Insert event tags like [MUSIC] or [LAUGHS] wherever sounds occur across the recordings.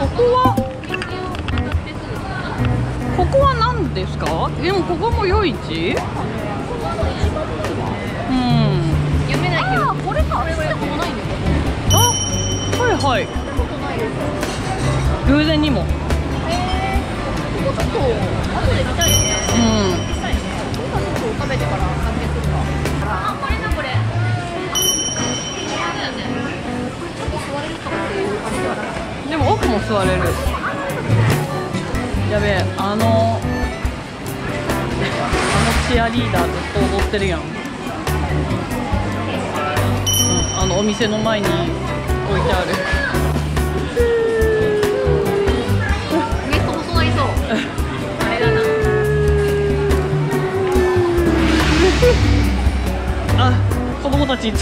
ここはここは何ですか？でもここも夜市？うん。読めないけどあこれかこれこれここないんだよあはいはい。偶然にも。へえここちょっと後で見たいよね。うん。食べてから発見するか。あこれだでも奥も座れる。やべえあのあのチアリーダーずっと踊ってるやん、うん、あのお店の前に置いてある。あ [LAUGHS] 子供たち [LAUGHS]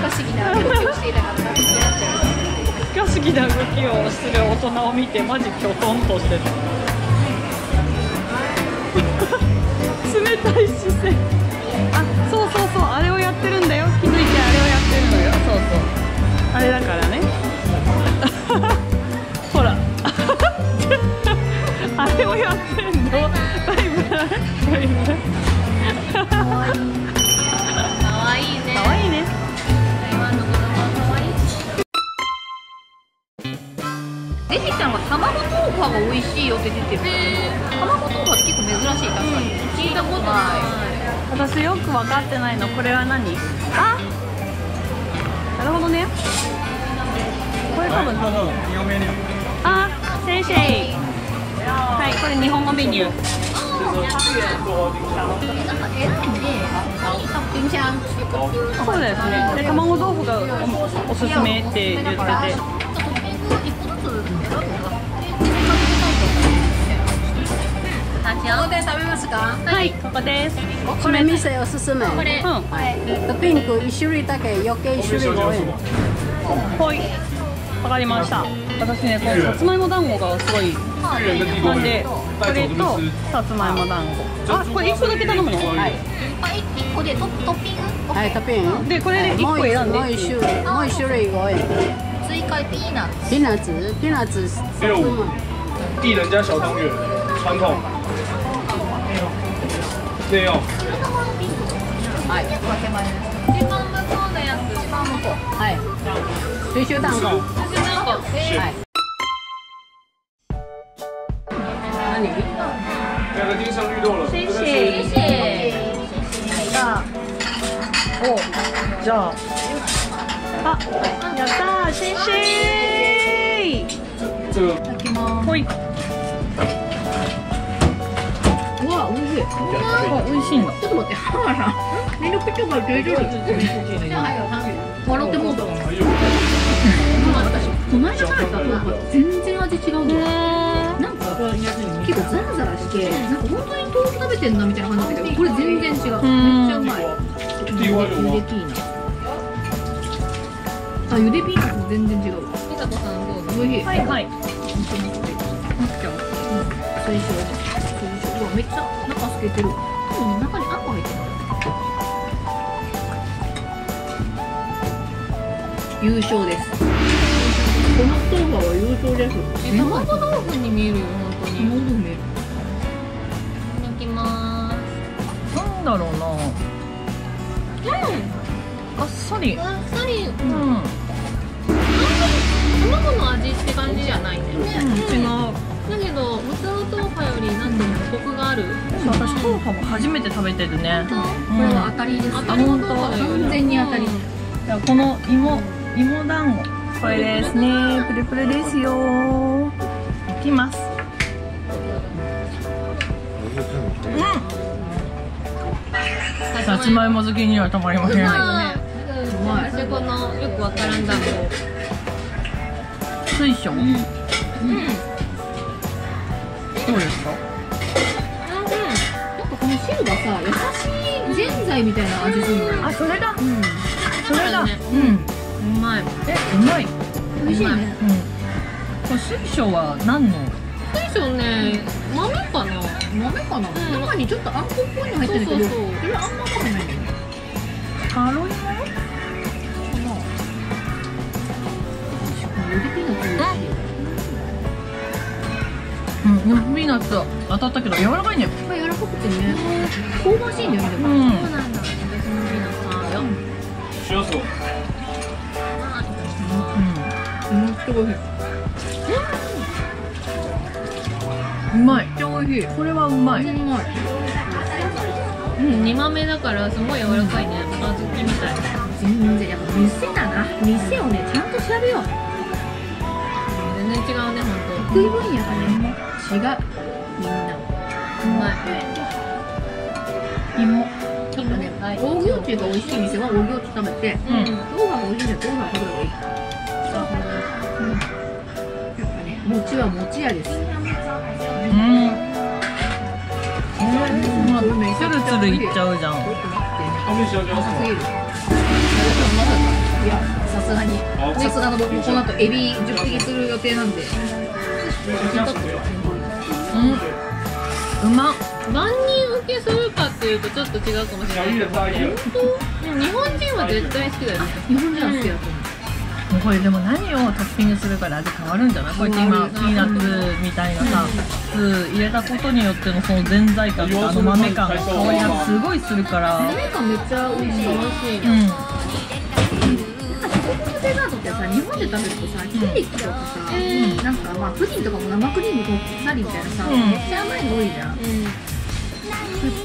不可思議な動きをしていたから気になっちゃう不可思議な動きをする大人を見てマジきょとんとしてた。が美味しいよって出てる。卵豆腐は結構珍しい。確かに。聞いたことない私よく分かってないの。これは何？あ？なるほどね。これ多分。あ先生。はいこれ日本語メニュー。そうですね。で卵豆腐がおおすすめって言っててここで食べますかはいここです。これ店おすすめ。これ。うん。えっとピンク一種類だけ余計一種類5円。はい。わかりました。私ねこのさつまいも団子がすごいなんでこれとさつまいも団子。あこれ1個だけ頼むの？はい。あ一一個でトットッピングはいトッピング。でこれで1個選んで。もう一種類もう一種類5円。追加ピーナッツ。ピーナッツ。ピーナッツさつまいも。薏仁加小汤圆，传统。内用。はい。一番向こうのやつ一番向こうはい。水晶団子。はい。何？了。谢谢谢谢おじゃああやったー先生。这个いただきますほいいあ美味しいんだちょっと待ってハーラ。ミルクチョコが出てるじゃあはい笑ってもうた。この間食べた。豆腐は全然味違うの。なんか結構ザラザラしてなんか本当に豆腐食べてんなみたいな感じだけどこれ全然違う。めっちゃうまいゆでピーナッツあゆでピーナッツも全然違うピザコさんどうぞおいしいはいはい水晶水晶うわめっちゃ。中透けてる。多分ね中にあんこ入ってる。優勝です。この豆腐は優勝ですえ卵豆腐に見えるよ本当に。卵見えるいただきまなんだろうな。あっさり。すあっさり。うん。卵の味って感じじゃないね。違うだけど普通の豆腐よりなんていうのコクがある。私豆腐も初めて食べてるね。これは当たりです。当たりの豆腐完全に当たり。じゃあこの芋芋団子これですね。プルプルですよ。いきます。うん。さつまいも好きにはたまりません。うまい。私このよくわからん団子。水晶。うんどうですか。なん。かこの汁がさ優しいぜんざいみたいな味するのよ。あそれだ。うん。それだ。ねうん。うまいえうまい。美味しいね。うん。これ水晶は何の？水晶ね豆かな。豆かな、中にちょっとあんこっぽいの入ってるけどそうそうそう。それあんま甘くでもピーナッツ当たったけど柔らかいね。まあ柔らかくてね。香ばしいん。だよねでも、うん。そうなん。だ私もピーナッツ派よ需要什么？うん。めっちゃ美味しいうまいめっちゃ美味しいこれはうまいうまいうん。煮豆だからすごい柔らかいね小豆みたい全然やっぱ店だな店をねちゃん。と調べよう全然違うね本得意分野がね違うみんな当うまい芋ちょっとね大行地が美味しい店は大行地食べてうん。豆腐が美味しいんだったら豆腐食べた方がいい。やっぱね餅は餅屋です。うん。ツルツルいっちゃうじゃん。いやさすがにさすがの僕もこの後エビ10匹する予定なんで？うん。うまっ。万人受けするかっていうとちょっと違うかもしれ小ないけど玉的大一。でも日本人は絶対好きだよね。日本人は好きだと思うこれでも何をトッピングするかで味変わるんじゃない？こうやって今ピーナッツみたいなさ入れたことによってのその全材感とかあの豆感の香りがすごいするから。豆感めっちゃ美味しい楽しい。うんで食べるとさケーキとかさ、なんかまあプディンとかも生クリームとったりみたいなさ、うん。めっちゃ甘いの多いじゃん、こ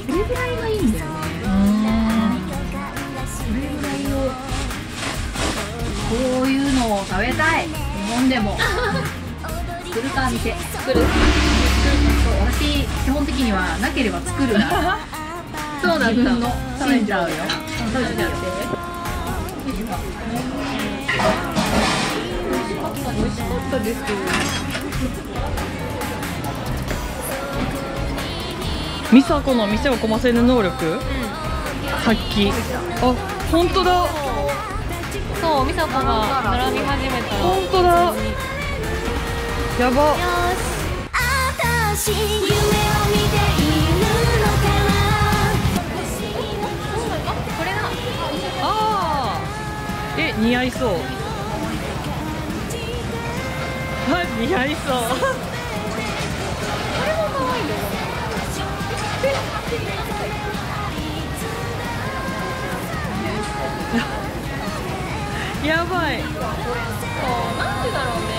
れぐらいがいいんだよね。これぐらいをこういうのを食べたい。日本でも。作るか店作る。私基本的にはなければ作るな。[LAUGHS] そうだ自分の食べちゃうよ。食べちゃってったです。美佐子の店をこませる能力？発揮。あ本当だ。そう美佐子が並び始めたら。本当だ。やば。私夢を見ているのかあー。え似合いそう。はい似合いそう。やばい。なんでだろうね。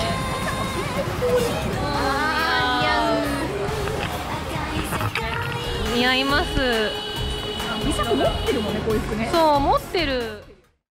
似合います持ってるもんね。こういう服ねそう持ってる